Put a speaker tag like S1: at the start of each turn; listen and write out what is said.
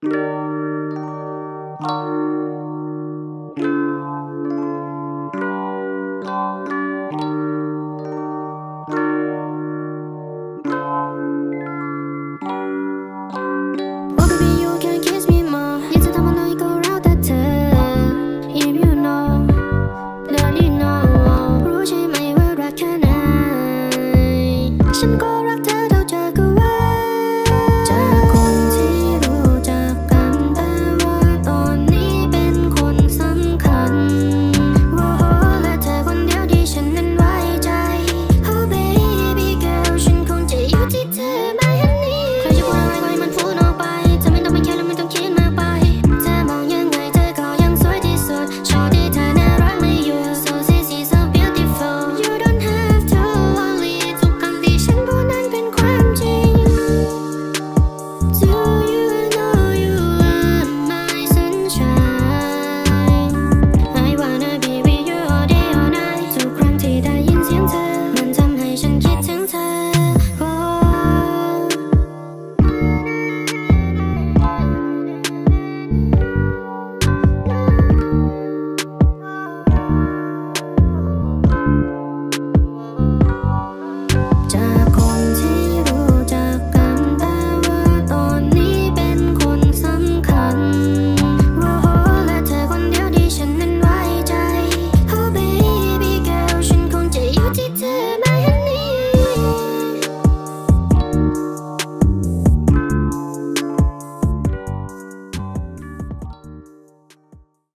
S1: Música